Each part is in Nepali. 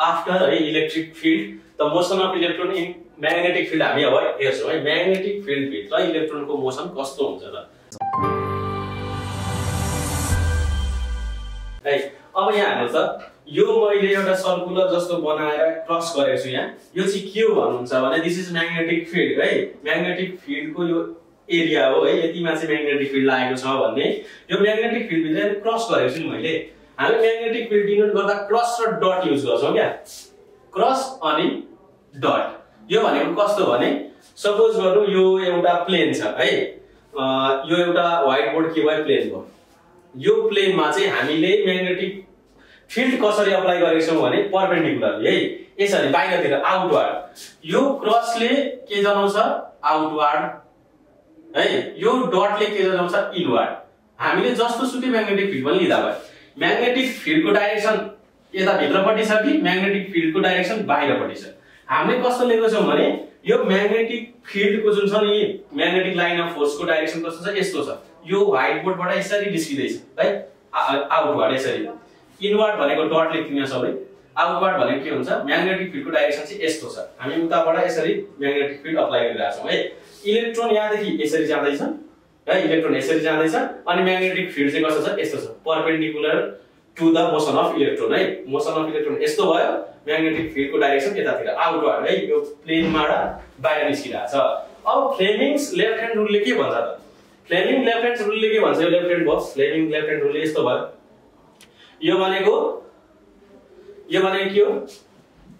आफ्टर है electric field the motion of electron in magnetic field हामी अब हेर्छौँ है म्याग्नेटिक फिल्डभित्र इलेक्ट्रोनको मोसन कस्तो हुन्छ र है अब यहाँ हेर्नु त यो मैले एउटा सर्कुलर जस्तो बनाएर क्रस गरेको छु यहाँ। यो चाहिँ के हो भन्नुहुन्छ भने दिस इज म्याग्नेटिक फिल्ड है। म्याग्नेटिक फिल्डको यो एरिया हो है। यतिमा चाहिँ म्याग्नेटिक फिल्ड लागेको छ भन्ने। यो म्याग्नेटिक फिल्डभित्र क्रस गरेको छु नि मैले। हामी म्याग्नेटिक फिल्ड डिनोट गर्दा क्रस र डट युज गर्छौँ क्या। क्रस अनि डट यो भनेको कस्तो भने सपोज गर्नु यो एउटा प्लेन छ है यो एउटा व्हाइट बोर्ड के वाइ प्लेन भयो। यो प्लेनमा चाहिँ हामीले म्याग्नेटिक फिल्ड कसरी अप्लाई गरेको छौँ भने पर्पेन्डिकुलर है। यसरी बाहिरतिर आउटवार्ड यो क्रसले के जनाउँछ? आउटवार्ड है यो डटले के जनाउँछ? इनवार्ड हामीले जस्तो सुकै म्याग्नेटिक फिल्ड पनि लिँदा भयो। म्याग्नेटिक फिल्डको डाइरेक्सन यता भित्रपट्टि छ कि म्याग्नेटिक फिल्डको डाइरेक्सन बाहिरपट्टि छ हामीले कस्तो लिएको छौँ भने यो म्याग्नेटिक फिल्डको जुन छ नि म्याग्नेटिक लाइन अफ फोर्सको डाइरेक्सन कस्तो छ? यस्तो छ। यो व्हाइट बोर्डबाट यसरी निस्किँदैछ है? आउटवार्ड यसरी। इनवार्ड भनेको डट लेखिदिने सबै आउटवार्ड भनेको के हुन्छ? म्याग्नेटिक फिल्डको डाइरेक्सन चाहिँ यस्तो छ। हामी उताबाट यसरी म्याग्नेटिक फिल्ड अप्लाई गरिरहेको छौँ है? इलेक्ट्रोन यहाँदेखि यसरी जाँदैछ। है इलेक्ट्रोन यसरी जाँदैछ अनि म्याग्नेटिक फिल्ड चाहिँ कस्तो छ? यस्तो छ। Perpendicular to the motion of electron है? मोसन अफ इलेक्ट्रोन यस्तो भयो म्याग्नेटिक फिल्डको डाइरेक्सन यतातिर आउटवार्ड है? यो प्लेनबाट बाहिर निस्किरहेको छ अब फ्लेमिङ्स लेफ्ट ह्यान्ड रुलले के भन्छ त? फ्लेमिङ लेफ्ट ह्यान्ड रुलले के भन्छ यो लेफ्ट ह्यान्ड भयो फ्लेमिङ लेफ्ट ह्यान्ड रुलले यस्तो भयो। यो भनेको यो भनेको के हो?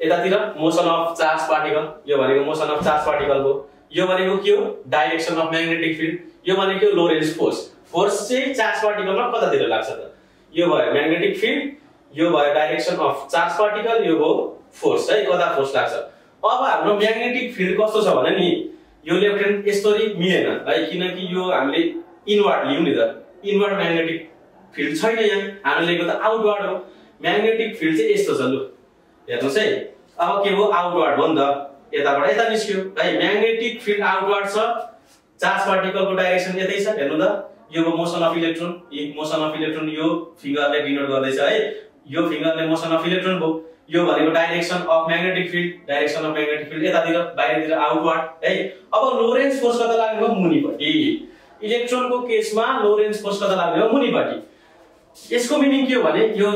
यतातिर मोसन अफ चार्ज पार्टिकल यो भनेको मोसन अफ चार्ज पार्टिकल हो। यो भनेको के हो? डाइरेक्सन अफ म्याग्नेटिक फिल्ड यो भनेको लोरेन्स फोर्स फोर्स चाहिँ चार्ज पार्टिकलमा कतातिर लाग्छ त? यो भयो म्याग्नेटिक फिल्ड यो भयो डाइरेक्सन अफ चार्ज पार्टिकल यो हो फोर्स है? कता फोर्स लाग्छ? अब हाम्रो म्याग्नेटिक फिल्ड कस्तो छ भने नि यो लेफ्ट ह्यान्ड मिलेन। है किनकि यो हामीले इनवार्ड लियौँ नि त। इनवार्ड म्याग्नेटिक फिल्ड छैन यहाँ। हामीले लिएको त आउटवार्ड हो। म्याग्नेटिक फिल्ड चाहिँ यस्तो छ लु। हेर्नुहोस् है। अब के हो? आउटवार्ड हो नि त। यताबाट यता निस्क्यो। है म्याग्नेटिक फिल्ड आउटवार्ड छ। चार्ज पार्टिकलको डाइरेक्सन यतै छ। हेर्नु त यो motion of electron motion of electron यो फिङ्गरले डिनोट गर्दैछ है। यो फिङ्गरले मोसन अफ इलेक्ट्रोन भयो। यो भनेको direction of magnetic field direction of magnetic field यतातिर बाहिरतिर आउटवार्ड है। अब लोरेन्स फोर्स कता लाग्ने भयो? मुनिपट्टि। इलेक्ट्रोनको केसमा लोरेन्स फोर्स कता लाग्ने हो मुनिपट्टि। यसको मिनिङ के हो भने यो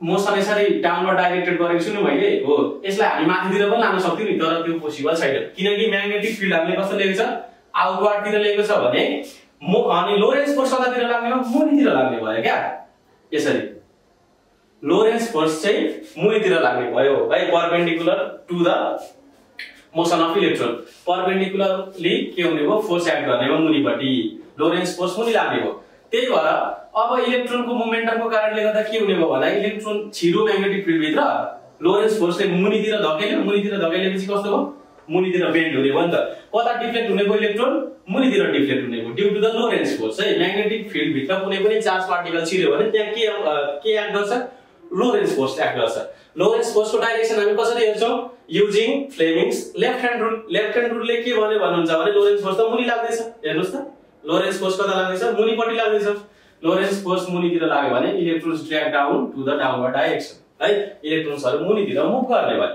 मोसन यसरी डाउनवर्ड डाइरेक्टेड गरेको छु नि मैले हो। यसलाई हामी माथितिर पनि लान सक्थ्यौँ नि तर त्यो पोसिबल छैन। किनकि म्याग्नेटिक फिल्ड हामीले कस्तो लिएको छ आउटवार्डतिर लिएको छ भने मो अनि लोरेन्स फोर्स कतातिर लाग्ने हो मुनितिर लाग्ने भयो क्या। यसरी। लोरेन्स फोर्स चाहिँ मुनितिर लाग्ने भयो। है perpendicular to the motion of electron perpendicularly के हुने भयो? फोर्स एक्ट गर्ने भयो मुनिपट्टि। लोरेन्स फोर्स मुनि लाग्ने भयो। त्यही भएर अब इलेक्ट्रोनको मोमेन्टमको कारणले गर्दा के हुने भयो भन्दा इलेक्ट्रोन छिरो म्याग्नेटिक फिल्डभित्र लोरेन्स फोर्सले मुनितिर धकेल्यो। मुनितिर धकेलेपछि कस्तो भयो? मुनितिर बेन्ड हुने भयो नि त। कता डिफ्लेक्ट हुने भयो इलेक्ट्रोन मुनितिर डिफ्लेक्ट हुने भयो। Due to the Lorentz force है म्याग्नेटिक फिल्डभित्र कुनै पनि चार्ज पार्टिकल छिर्यो भने त्यहाँ के के एक्ट गर्छ? लोरेन्स फोर्स एक्ट गर्छ। लोरेन्स फोर्सको डाइरेक्सन हामी कसरी हेर्छौँ? Using Fleming's left hand rule left hand रुलले के भन्यो भन्नुहुन्छ भने लोरेन्स फोर्स त मुनि लाग्दैछ। हेर्नुहोस् त। लोरेन्स फोर्स कता लाग्दैछ? मुनिपट्टि लाग्दैछ। लोरेन्स फोर्स मुनितिर लाग्यो भने electrons drag down to the downward direction है। इलेक्ट्रोन्सहरू मुनितिर मुभ गर्ने भयो।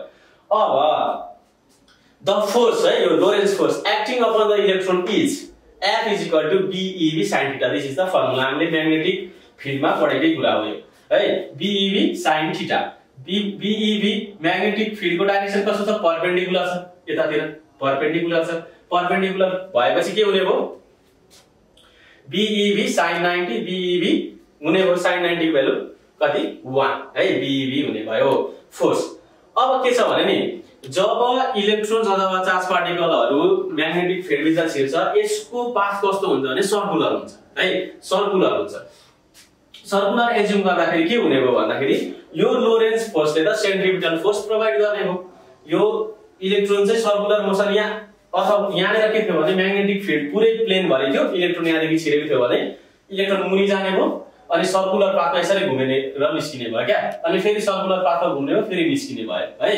अब द फोर्स है यो Lorentz force acting upon the electron is F is equal to B E V sine theta this is the formula हामीले म्याग्नेटिक फिल्डमा पढेकै कुरा हो यो है B E V sine theta B E V magnetic फिल्डको direction कस्तो छ पर्पेन्डिकुलर छ यतातिर पर्पेन्डिकुलर छ पर्पेन्डिकुलर भएपछि के हुने भयो बिइबी साइन नाइन्टी बिइबी हुने भयो साइन नाइन्टीको भेल्यु कति वान है बिइबी हुने भयो फोर्स अब के छ भने नि जब इलेक्ट्रोन्स अथवा चार्ज पार्टिकलहरू म्याग्नेटिक फिल्डभित्र छिर्छ यसको पाथ कस्तो हुन्छ भने सर्कुलर हुन्छ है? सर्कुलर हुन्छ। सर्कुलर एज्युम गर्दाखेरि के हुने भयो भन्दाखेरि यो लोरेन्स फोर्सले त सेन्ट्रिपिटल फोर्स प्रोभाइड गर्ने हो। यो इलेक्ट्रोन चाहिँ सर्कुलर मोसन यहाँ अथवा यहाँनिर के थियो भने म्याग्नेटिक फिल्ड पुरै प्लेन भएको थियो इलेक्ट्रोन यहाँदेखि छिरेको थियो भने इलेक्ट्रोन मुनि जाने भयो अनि सर्कुलर पाथमा यसरी घुमेने र निस्किने भयो क्या? अनि फेरि सर्कुलर पाथमा घुम्ने हो फेरि निस्किने भयो है?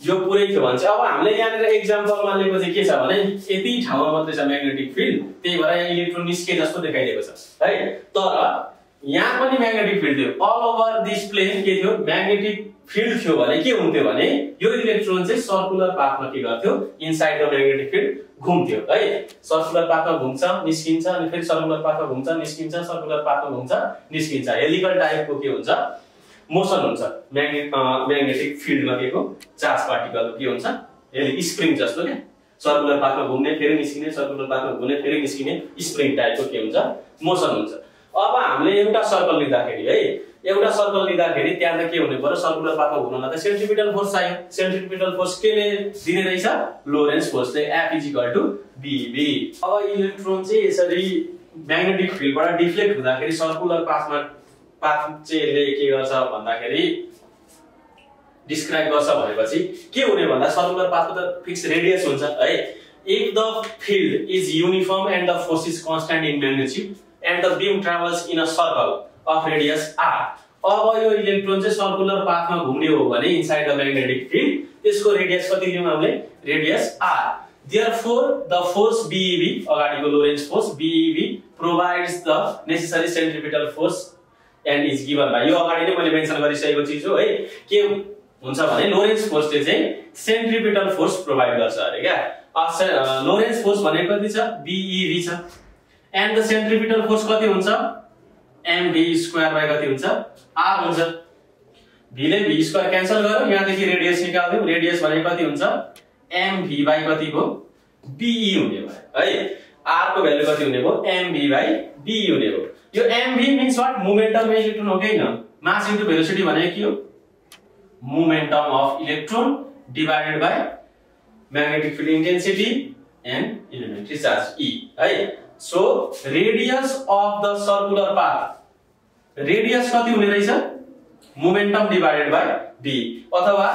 यो पुरै थियो भने चाहिँ अब हामीले यहाँनिर एक्जाम्पलमा लिएको चाहिँ के छ भने यति ठाउँमा मात्रै छ म्याग्नेटिक फिल्ड त्यही भएर यहाँ इलेक्ट्रोन निस्के जस्तो देखाइदिएको छ है? तर यहाँ पनि म्याग्नेटिक फिल्ड थियो। अल ओभर दिस प्लेन के थियो? म्याग्नेटिक फिल्ड थियो भने के हुन्थ्यो भने यो इलेक्ट्रोन चाहिँ सर्कुलर पाथमा के गर्थ्यो? इनसाइड द म्याग्नेटिक फिल्ड घुम्थ्यो है। सर्कुलर पाथमा घुम्छ निस्किन्छ अनि फेरि सर्कुलर पाथमा घुम्छ निस्किन्छ सर्कुलर पाथमा घुम्छ निस्किन्छ। हेलिकल टाइपको के हुन्छ? मोसन हुन्छ। म्याग्नेट म्याग्नेटिक फिल्डमा के को चार्ज पार्टिकल के हुन्छ? हेलि स्प्रिङ जस्तो क्या सर्कुलर पाथमा घुम्ने फेरि निस्किने सर्कुलर पाथमा घुम्ने फेरि निस्किने स्प्रिङ टाइपको के हुन्छ? मोसन हुन्छ। अब हामीले एउटा सर्कल लिँदाखेरि है एउटा सर्कल लिँदाखेरि त्यहाँ त के हुनु पर्यो सर्कुलर पाथमा घुम्नलाई त सेन्ट्रिपिटल फोर्स चाहियो। सेन्ट्रिपिटल फोर्स केले दिने रहेछ? Lorentz फोर्सले F is equal to BEV अब इलेक्ट्रोन चाहिँ यसरी म्याग्नेटिक फिल्डबाट डिफ्लेक्ट हुँदाखेरि सर्कुलर पाथमा पाथ चाहिँ के गर्छ भन्दाखेरि डिस्क्राइब गर्छ भनेपछि के हुने भन्दा सर्कुलर पाथको त फिक्स रेडियस हुन्छ है? If the field is uniform and the force is constant in magnitude and the beam travels in a circle of radius R अब यो इलेक्ट्रोन चाहिँ सर्कुलर पाथमा घुम्ने हो भने इनसाइड द म्याग्नेटिक फिल्ड त्यसको रेडियस कति लियौँ हामीले? Radius R Therefore, the force BEV, अगाडिको Lorentz force BEV provides the necessary centripetal force and is given by यो अगाडि नै मैले मेन्सन गरिसकेको चिज हो है? के हुन्छ भने लोरेन्स फोर्सले चाहिँ सेन्ट्रिपिटल फोर्स प्रोभाइड गर्छ अरे क्या लोरेन्स फोर्स भनेको कति छ? बिइभी छ। एन्ड द सेन्ट्रिपिटल फोर्स कति हुन्छ? एमभी स्क्वायर बाई कति हुन्छ? आर हुन्छ। भीले भी स्क्वायर क्यान्सल गरौँ यहाँदेखि रेडियस निकाल्यौँ रेडियस भनेको कति हुन्छ? एमभी बाई कति भयो? बिई हुने भयो है? आर को भ्यालु कति हुने भयो? एमभी बाई बिई हुने भयो। यो MV means what momentum electron हो कि होइन मास इन्टु भेलोसिटी भनेको के हो? Momentum of electron divided by magnetic field intensity and elementary charge E है? So radius of the circular path radius कति हुने रहेछ? मोमेन्टम डिभाइडेड बाई बी अथवा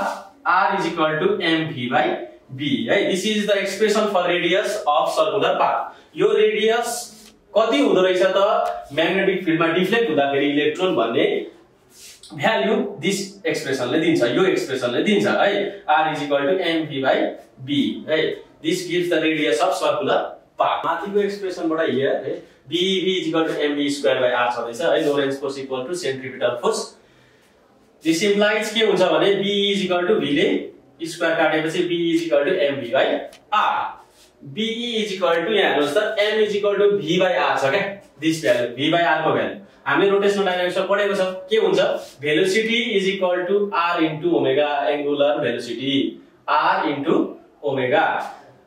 R is equal to MV by B है? This is the expression for radius of circular path यो रेडियस कति हुँदो रहेछ त? म्याग्नेटिक फिल्डमा डिफ्लेक्ट हुँदाखेरि इलेक्ट्रोन भन्ने भ्याल्यु दिस एक्सप्रेसनले दिन्छ। यो एक्सप्रेसनले दिन्छ है? R is equal to MV by B है? This gives the radius of circular path माथिको एक्सप्रेसनबाट हियर है। BEV is equal to MV square by R छँदैछ है। Lorentz force equal to centripetal force this implies के हुन्छ भने बी इज इक्वल टु भीले स्क्वायर काटेपछि B is equal to MV by R BE is equal to यहाँ हेर्नुहोस् त M is equal to V by R छ क्या? दिस भ्यालु भी बाई आरको भ्यालु हामीले रोटेसनल डाइनामिक्समा पढेको छ के हुन्छ? Velocity is equal to R into omega angular velocity R into omega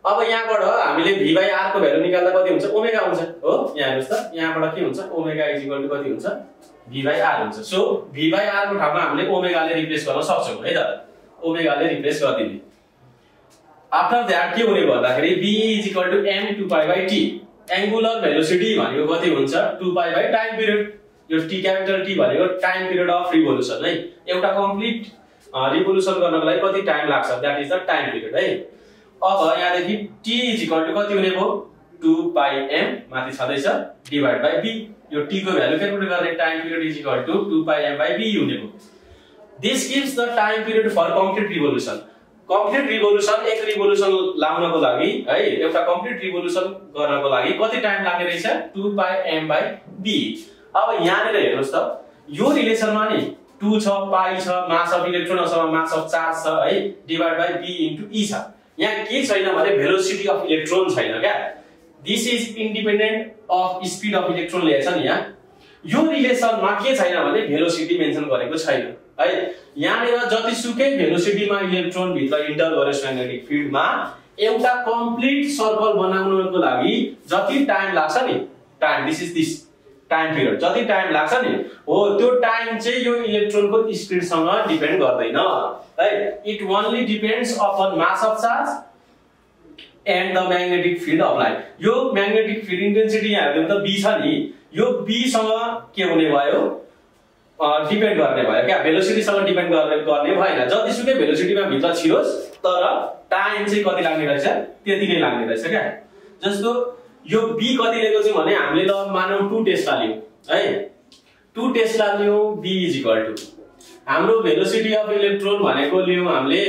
अब यहाँबाट हामीले भी बाई आरको भ्यालु निकाल्दा कति हुन्छ? ओमेगा हुन्छ। हो? यहाँ हेर्नुहोस् त। यहाँबाट के हुन्छ? ओमेगा इज इक्वल टु कति हुन्छ? भी बाई आर हुन्छ। सो भी बाई आरको ठाउँमा हामीले ओमेगाले रिप्लेस गर्न सक्छौँ है त? ओमेगाले रिप्लेस गरिदिने। आफ्टर द्याट के हुने भन्दाखेरि BE is equal to M two pi by T angular velocity भनेको कति हुन्छ? Two pi by time period यो टी क्यापिटल टी भनेको टाइम पिरियड अफ रिभोल्युसन है? एउटा कम्प्लिट रिभोल्युसन गर्नको लागि कति टाइम लाग्छ? That is the time period है? अब यहाँदेखि टी इज इक्वल टु कति हुने भयो? टु पाई एम माथि छँदैछ डिभाइड बाई बी यो टीको भ्यालु क्यालकुलेट गर्ने time period is equal to two pi M by B हुने भयो। This gives the time period for complete revolution complete revolution एक रिभोल्युसन लाउनको लागि है एउटा कम्प्लिट रिभोल्युसन गर्नको लागि कति टाइम लाग्ने रहेछ? Two pi M by B अब यहाँनिर हेर्नुहोस् त यो रिलेसनमा नि टु छ पाई छ मास अफ इलेक्ट्रोन अथवा मास अफ चार्ज छ है divide by B into E छ। यहाँ के छैन भने भेलोसिटी अफ इलेक्ट्रोन छैन क्या? This is independent of speed of electron ल्याएछ नि यहाँ। यो रिलेसनमा के छैन भने भेलोसिटी मेन्सन गरेको छैन। है? यहाँनिर जतिसुकै भेलोसिटीमा इलेक्ट्रोन भित्र इन्टर म्याग्नेटिक फिल्डमा एउटा कम्प्लिट सर्कल बनाउनको लागि जति टाइम लाग्छ नि time this is this time period जति टाइम लाग्छ नि हो त्यो टाइम चाहिँ यो इलेक्ट्रोनको स्पिडसँग डिपेन्ड गर्दैन। है it only depends upon mass of charge and the magnetic field of light यो म्याग्नेटिक फिल्ड इन्टेन्सिटी यहाँ हेर्नु त बी छ नि। यो बीसँग के हुने भयो? डिपेन्ड गर्ने भयो। क्या? भेलोसिटीसँग डिपेन्ड गर्ने गर्ने भएन। जतिसुकै भेलोसिटीमा भित्र छिरोस् तर टाइम चाहिँ कति लाग्ने रहेछ? त्यति नै लाग्ने रहेछ क्या? जस्तो यो बी कति लिएको छौँ भने हामीले ल मानौँ टु टेस्ला लियौँ है? टु टेस्ला लियौँ बी इज इक्वल टु हाम्रो भेलोसिटी अफ इलेक्ट्रोन भनेको लियौँ हामीले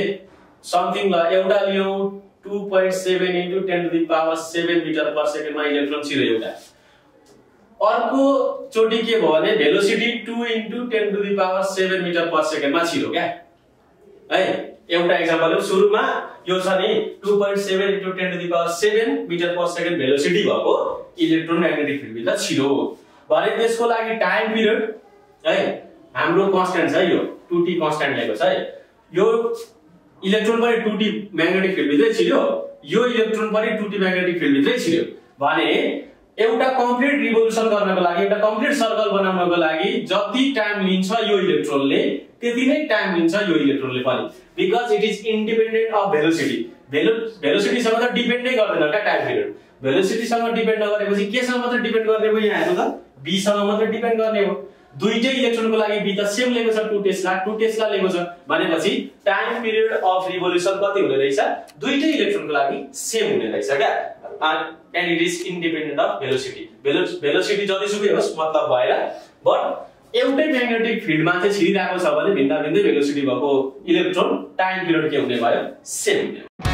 समथिङ ल एउटा लियौँ two point seven into ten to the power seven metre per सेकेन्डमा इलेक्ट्रोन छिरो एउटा। अर्को चोटि के भयो भने velocity two into ten to the power seven metre per सेकेन्डमा छिरो क्या है? एउटा इक्जाम्पल हो सुरुमा यो छ नि two point seven into ten to the power seven metre per second velocity भएको इलेक्ट्रोन म्याग्नेटिक फिल्डभित्र छिरो। भने त्यसको लागि टाइम पिरियड है हाम्रो कन्सटेन्ट छ यो टु टी कन्सटेन्ट लिएको छ है। यो इलेक्ट्रोन पनि टु टी म्याग्नेटिक फिल्डभित्रै छिर्यो यो इलेक्ट्रोन पनि टु टी म्याग्नेटिक फिल्डभित्रै छिर्यो भने एउटा कम्प्लिट रिभोल्युसन गर्नको लागि एउटा कम्प्लिट सर्कल बनाउनको लागि जति टाइम लिन्छ यो इलेक्ट्रोनले त्यति नै टाइम लिन्छ यो इलेक्ट्रोनले पनि। Because it is independent of velocity velo भेलोसिटीसँग त डिपेन्डै गर्दैन क्या टाइम पिरियड भेलोसिटीसँग डिपेन्ड नगरेपछि केसँग मात्रै डिपेन्ड गर्ने भयो यहाँ हेर्नु त? बीसँग मात्रै डिपेन्ड गर्ने हो। दुईटै इलेक्ट्रोनको लागि बी त सेम लिएको छ टु टेस्ला टु टेस्ला लिएको छ। भनेपछि टाइम पिरियड अफ रिभोल्युसन कति हुने रहेछ? दुईटै इलेक्ट्रोनको लागि सेम हुने रहेछ क्या। And it is independent of velocity velocity जतिसुकै होस् मतलब भएर बट एउटै म्याग्नेटिक फिल्डमा चाहिँ छिरिरहेको छ भने भिन्दा भिन्दै भेलोसिटी भएको इलेक्ट्रोन टाइम पिरियड के हुने भयो? सेम हुने